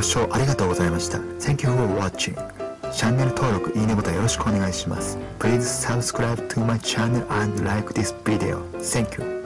ご視聴ありがとうございました。Thank you for watching. チャンネル登録、いいねボタンよろしくお願いします。Please subscribe to my channel and like this video. Thank you.